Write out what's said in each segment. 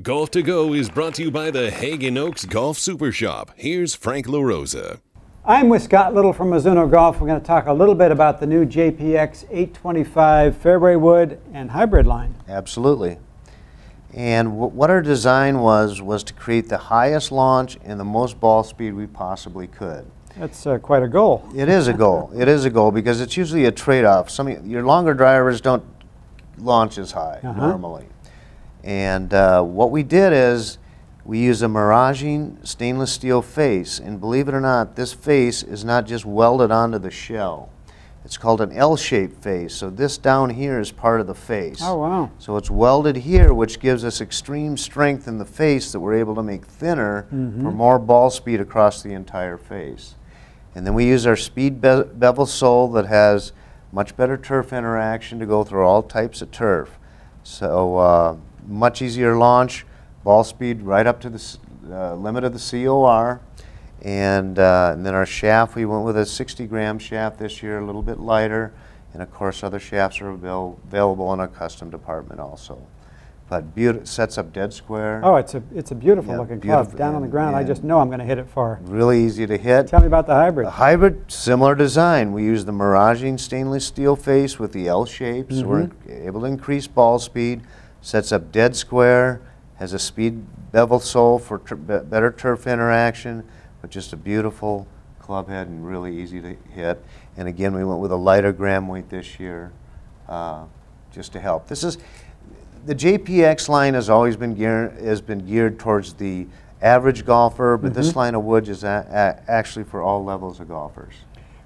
Golf to Go is brought to you by the Haggin Oaks Golf Super Shop. Here's Frank LaRosa. I'm with Scott Little from Mizuno Golf. We're going to talk a little bit about the new JPX 825 fairway wood and hybrid line. Absolutely. And what our design was, was to create the highest launch and the most ball speed we possibly could. That's uh, quite a goal. It is a goal. it is a goal because it's usually a trade-off. Some your longer drivers don't launch as high uh -huh. normally. And uh, what we did is we use a Miraging stainless steel face. And believe it or not, this face is not just welded onto the shell. It's called an L-shaped face. So this down here is part of the face. Oh, wow. So it's welded here, which gives us extreme strength in the face that we're able to make thinner mm -hmm. for more ball speed across the entire face. And then we use our speed be bevel sole that has much better turf interaction to go through all types of turf. So uh, much easier launch, ball speed right up to the uh, limit of the COR. And, uh, and, then our shaft, we went with a 60 gram shaft this year, a little bit lighter. And of course, other shafts are avail available in our custom department also. But sets up dead square. Oh, it's a it's a beautiful yeah, looking beautiful, club. Down on the ground, I just know I'm going to hit it far. Really easy to hit. Tell me about the hybrid. The hybrid, similar design. We use the Miraging stainless steel face with the L shapes. mm -hmm. we're mm-hmm. able to increase ball speed sets up dead square, has a speed bevel sole for better turf interaction, but just a beautiful club head and really easy to hit. And again, we went with a lighter gram weight this year uh, just to help. This is, the JPX line has always been, gear, has been geared towards the average golfer, but mm -hmm. this mm-hmm. line of wood is actually for all levels of golfers.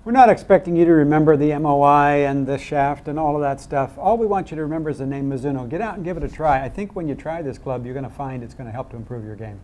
We're not expecting you to remember the MOI and the shaft and all of that stuff. All we want you to remember is the name Mizuno. Get out and give it a try. I think when you try this club, you're going to find it's going to help to improve your game.